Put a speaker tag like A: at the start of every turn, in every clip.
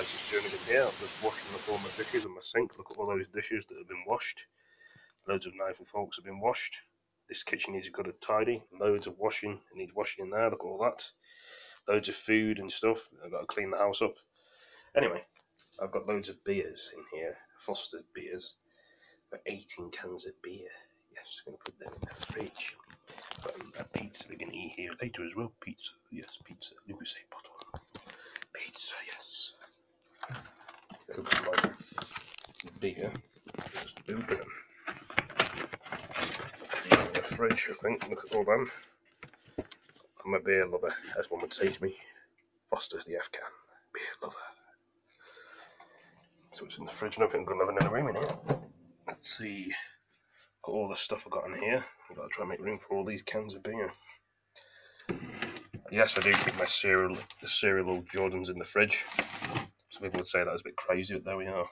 A: guys, it's Jernigan here. I'm just washing up all my dishes in my sink. Look at all those dishes that have been washed. Loads of knife and forks have been washed. This kitchen needs a good tidy. Loads of washing. It needs washing in there. Look at all that. Loads of food and stuff. I've got to clean the house up. Anyway, I've got loads of beers in here. Foster's beers. Got 18 cans of beer. Yes, I'm going to put them in the fridge. Um, a pizza we're going to eat here later as well. Pizza. Yes, pizza. Lucozade bottle. Pizza, yes. Open my beer. Just open them. In the fridge, I think. Look at all them. I'm a beer lover, as one would say to me. Foster's the F can. Beer lover. So it's in the fridge. I think I'm going to have another room in here. Let's see. Got all the stuff I've got in here. I've got to try and make room for all these cans of beer. Yes, I do keep my cereal, the cereal Jordans in the fridge. Some people would say that was a bit crazy, but there we are.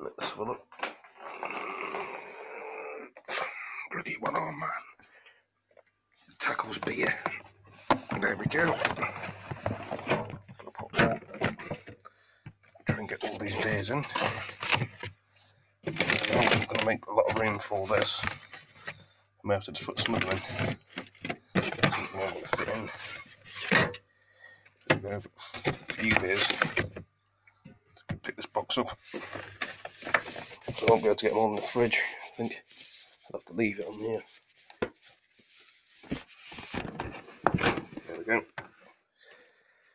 A: Let's have a look. Bloody one on, man. Tackles beer. There we go. Try and get all these beers in. I'm gonna make a lot of room for this. I may have to just put some of them in have a few beers. Pick this box up. I won't be able to get them in the fridge. I think I'll have to leave it on here. There we go.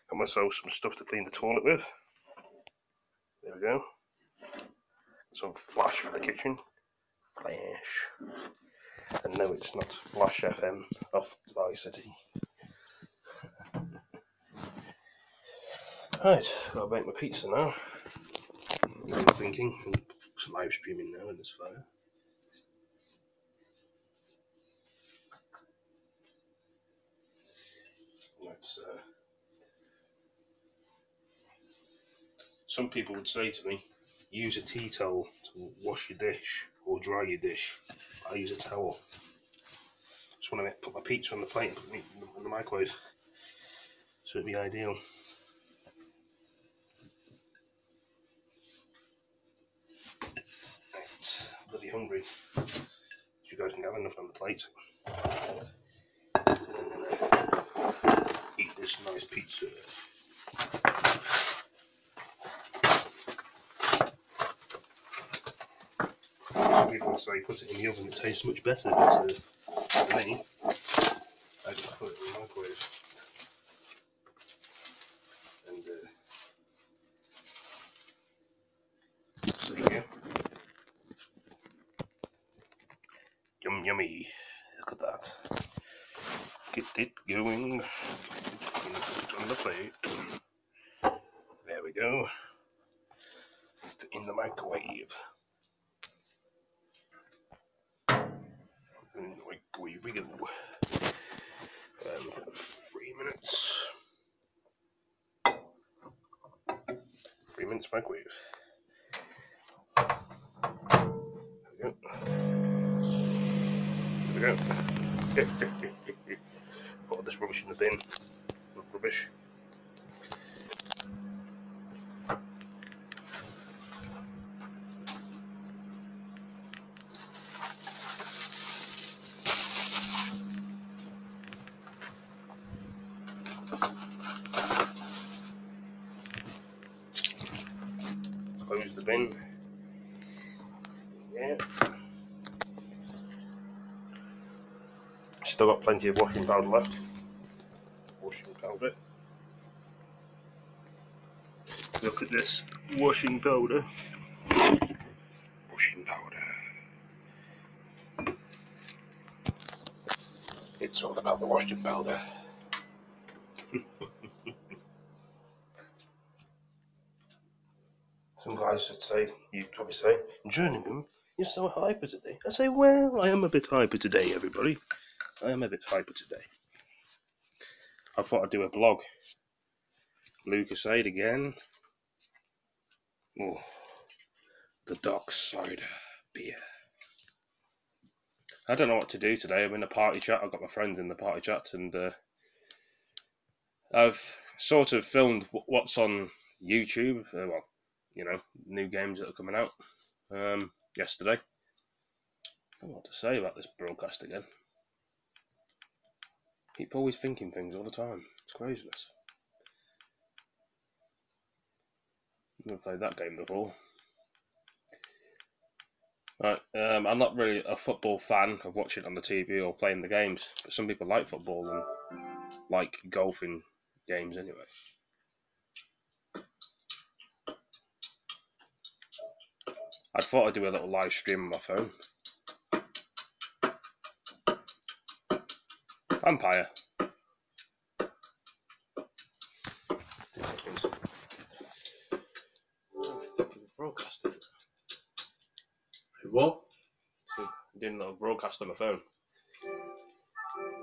A: Got myself some stuff to clean the toilet with. There we go. Some flash for the kitchen. Flash. And no, it's not Flash FM off Dubai City. Right, gotta make my pizza now. I'm thinking, it's live streaming now in this fire. Let's, uh, some people would say to me, use a tea towel to wash your dish or dry your dish. I use a towel. Just want to put my pizza on the plate and put it in the microwave. So it'd be ideal. Hungry. You guys can have enough on the plate. Eat this nice pizza. people say put it in the oven, it tastes much better. But uh, for me, I just put it in the microwave. And uh, there you go. Yum yummy. Look at that. Get it going. Put it on the plate. There we go. In the microwave. we we go. Um, three minutes. Three minutes microwave. There we go. We. Put this rubbish in the bin. Rubbish. close the bin. Yeah. Still got plenty of washing powder left. Washing powder. Look at this washing powder. Washing powder. It's all about the washing powder. Some guys would say, you'd probably say, Jerningham, you're so hyper today. I say, well, I am a bit hyper today, everybody. I am a bit hyper today. I thought I'd do a blog. Lucozade again. Oh, the Dock Cider beer. I don't know what to do today. I'm in a party chat. I've got my friends in the party chat, and uh, I've sort of filmed what's on YouTube. Uh, well, you know, new games that are coming out um, yesterday. I don't know what to say about this broadcast again. Keep always thinking things all the time. It's craziness. Never played that game before. Right, um, I'm not really a football fan of watching on the TV or playing the games, but some people like football and like golfing games anyway. I thought I'd do a little live stream on my phone. Vampire. Broadcasting.
B: What?
A: So doing a little broadcast on my phone.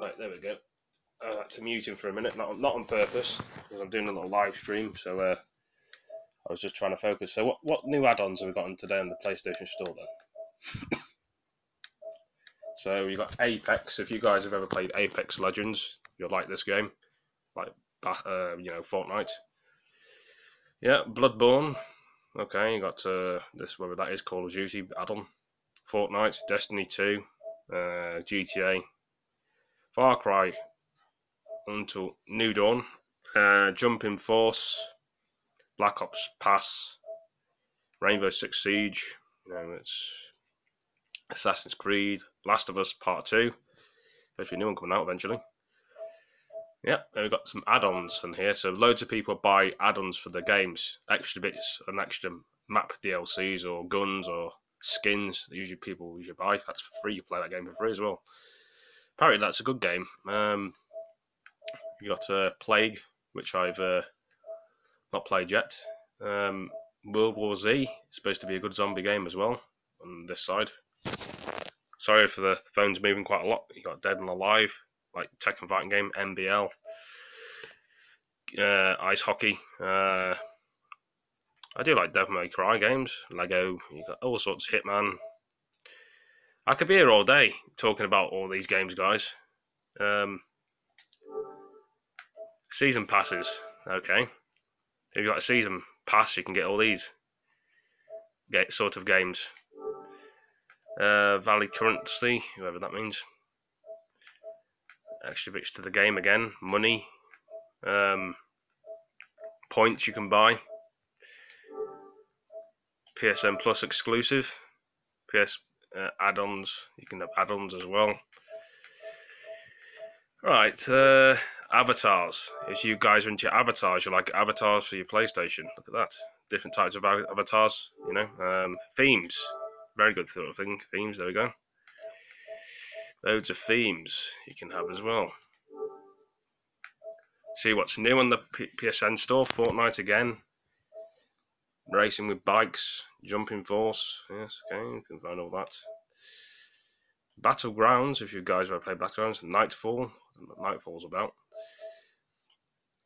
A: Right, there we go. I had to mute him for a minute, not not on purpose, because I'm doing a little live stream. So uh, I was just trying to focus. So what what new add-ons have we gotten today on the PlayStation Store then? So you got Apex. If you guys have ever played Apex Legends, you'll like this game, like uh, you know Fortnite. Yeah, Bloodborne. Okay, you got uh, this whether that is Call of Duty add-on, Fortnite, Destiny Two, uh, GTA, Far Cry, until New Dawn, uh, Jumping Force, Black Ops Pass, Rainbow Six Siege. You know, it's Assassin's Creed, Last of Us Part Two. There's a new one coming out eventually. Yeah, and we've got some add-ons in here. So loads of people buy add-ons for the games, extra bits and extra map DLCs or guns or skins. Usually people usually buy. That's for free. You play that game for free as well. Apparently that's a good game. Um, you got uh, Plague, which I've uh, not played yet. Um, World War Z is supposed to be a good zombie game as well on this side. Sorry for the phones moving quite a lot. You got Dead and Alive, like Tekken fighting game, MBL, uh, ice hockey. Uh, I do like Devil May Cry games, Lego. You got all sorts. Of Hitman. I could be here all day talking about all these games, guys. Um, season passes. Okay, if you've got a season pass, you can get all these get sort of games. Uh, Valley currency, whoever that means extra bits to the game again, money, um, points you can buy, PSN Plus exclusive, PS uh, add-ons. You can have add-ons as well. Right, uh, avatars. If you guys are into avatars, you like avatars for your PlayStation. Look at that. Different types of avatars. You know, um, themes. Very good sort of thing. Themes. There we go. Loads of themes you can have as well. See what's new on the P PSN store. Fortnite again. Racing with bikes. Jumping Force. Yes, okay, you can find all that. Battlegrounds, if you guys ever play Battlegrounds. Nightfall. Nightfall's about.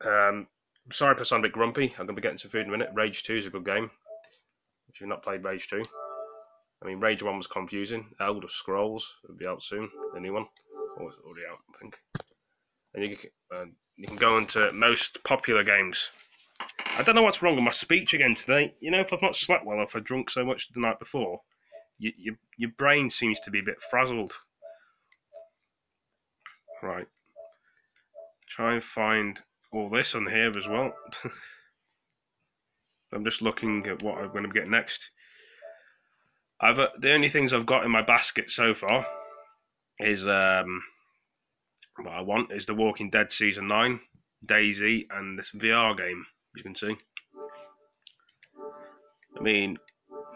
A: Um, sorry if I sound a bit grumpy. I'm going to be getting some food in a minute. Rage 2 is a good game. If you've not played Rage 2. I mean, Rage 1 was confusing. Elder Scrolls will be out soon, the new one. Or it's already out, I think. And you can, uh, you can go into most popular games. I don't know what's wrong with my speech again today. You know, if I've not slept well, or if I've drunk so much the night before, you, you, your brain seems to be a bit frazzled. Right. Try and find all this on here as well. I'm just looking at what I'm going to get next. I've uh, the only things I've got in my basket so far is um, what I want is The Walking Dead season nine, Daisy, and this VR game. As you can see, I mean,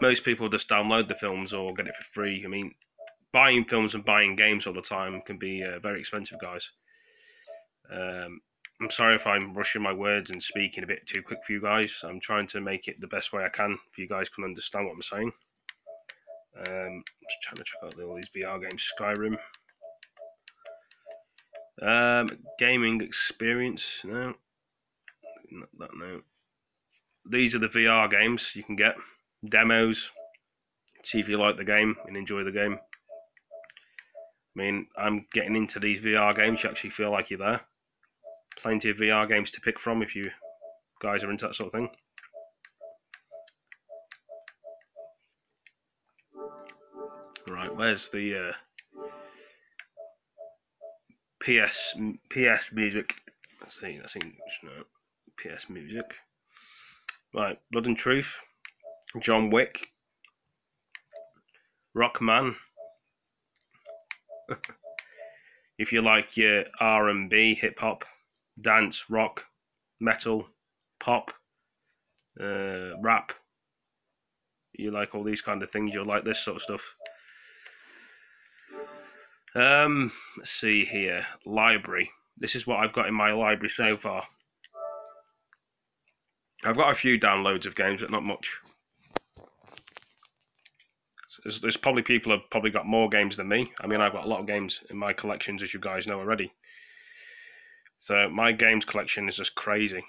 A: most people just download the films or get it for free. I mean, buying films and buying games all the time can be uh, very expensive, guys. Um, I'm sorry if I'm rushing my words and speaking a bit too quick for you guys. I'm trying to make it the best way I can for you guys can understand what I'm saying. Um, just trying to check out all these VR games. Skyrim. Um, gaming experience. No, not that. No. These are the VR games you can get. Demos. See if you like the game and enjoy the game. I mean, I'm getting into these VR games. You actually feel like you're there. Plenty of VR games to pick from if you guys are into that sort of thing. Where's the uh, PS PS music? Let's see, that's English. No, PS music. Right, Blood and Truth, John Wick, Rockman. if you like your R and B, hip hop, dance, rock, metal, pop, uh, rap, you like all these kind of things, you'll like this sort of stuff. Um, let's see here. Library. This is what I've got in my library so far. I've got a few downloads of games, but not much. There's, there's probably people have probably got more games than me. I mean, I've got a lot of games in my collections, as you guys know already. So my games collection is just crazy.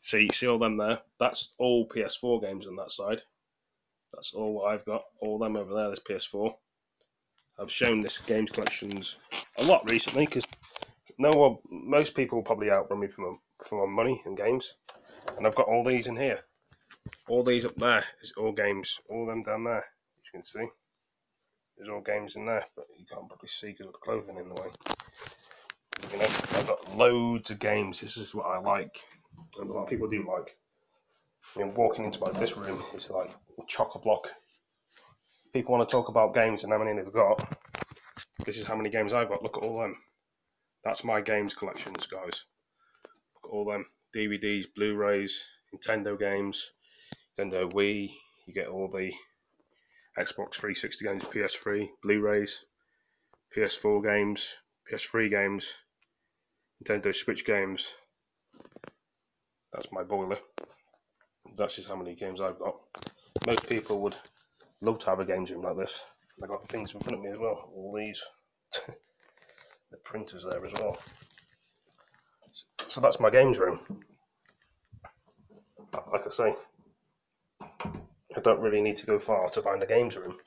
A: See, see all them there? That's all PS4 games on that side. That's all what I've got. All them over there, there's PS4. I've shown this games collections a lot recently because no one, most people probably outrun me my, for my money and games, and I've got all these in here. All these up there is all games. All them down there, as you can see, there's all games in there, but you can't probably see because of the clothing in the way. You know, I've got loads of games. This is what I like, and a lot of people do like. I mean, walking into like this room is like chock a block people want to talk about games and how many they've got, this is how many games I've got. Look at all them. That's my games collections, guys. Look at all them DVDs, Blu-rays, Nintendo games, Nintendo Wii. You get all the Xbox 360 games, PS3, Blu-rays, PS4 games, PS3 games, Nintendo Switch games. That's my boiler. That's just how many games I've got. Most people would love to have a games room like this. I got things in front of me as well. All these, the printers there as well. So that's my games room. Like I say, I don't really need to go far to find a games room.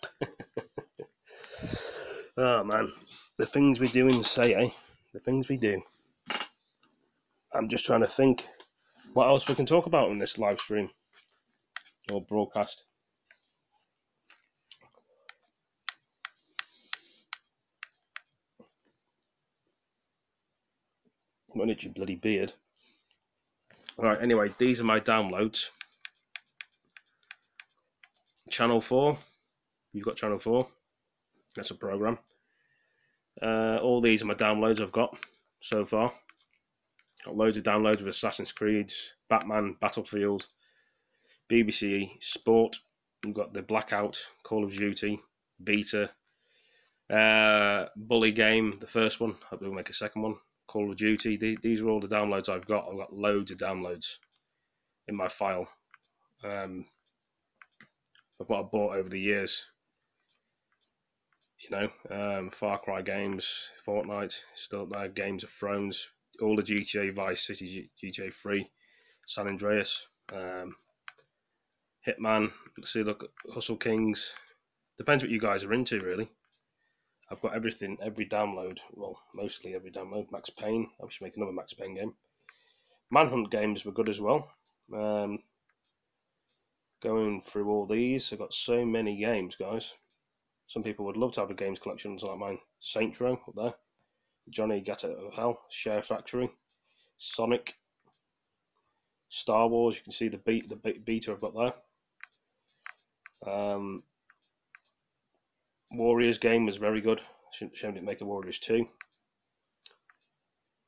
A: oh man, the things we do in say, eh? The things we do. I'm just trying to think what else we can talk about in this live stream or broadcast. Not itchy bloody beard. Alright, anyway, these are my downloads. Channel 4. You've got Channel 4. That's a program. Uh, all these are my downloads I've got so far. Got loads of downloads of Assassin's Creed, Batman, Battlefield, BBC Sport. We've got the Blackout, Call of Duty, Beta, uh, Bully Game, the first one. Hope we'll make a second one. Call of Duty. These, these are all the downloads I've got. I've got loads of downloads in my file. Um, of what I bought over the years. You know, um, Far Cry games, Fortnite, still there, Games of Thrones, all the GTA Vice City, GTA 3, San Andreas, um, Hitman, see, look, Hustle Kings. Depends what you guys are into, really. I've got everything, every download. Well, mostly every download. Max Payne. I should make another Max Payne game. Manhunt games were good as well. Um, going through all these, I've got so many games, guys. Some people would love to have a games collection like mine. Saint Row up there. Johnny Gat Out of Hell. Share Factory. Sonic. Star Wars. You can see the beat, the beta I've got there. Um, Warriors game was very good. Shame didn't make a Warriors 2. You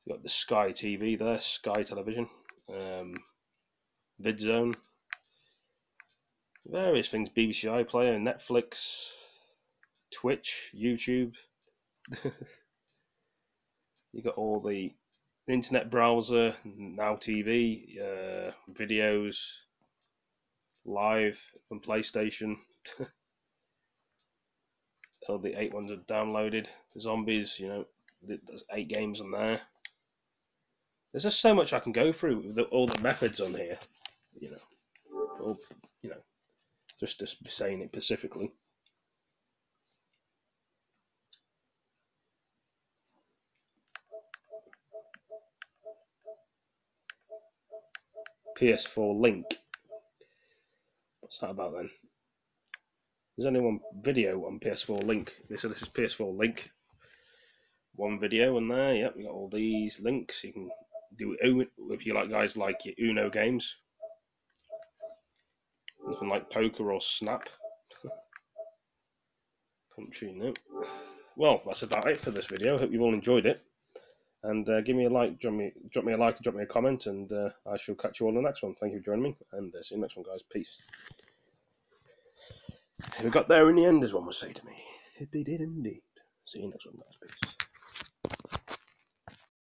A: got the Sky TV there, Sky Television, um, VidZone, various things, BBC iPlayer, Netflix, Twitch, YouTube. you got all the internet browser, Now TV, uh, videos, live from PlayStation. all the eight ones are downloaded. The zombies, you know, there's eight games on there. There's just so much I can go through with the, all the methods on here, you know, all, you know, just be saying it specifically. PS4 Link. What's that about then? There's only one video on PS4 Link. So this is PS4 Link. One video on there. Yep, we got all these links. You can do if you like guys like your Uno games. Nothing like poker or snap. Country, no. Well, that's about it for this video. Hope you've all enjoyed it. And uh, give me a like, drop me, drop me a like, drop me a comment, and uh, I shall catch you all in the next one. Thank you for joining me, and uh, see you next one, guys. Peace. We got there in the end, as one would say to me. They did indeed. See you next one, guys. Peace.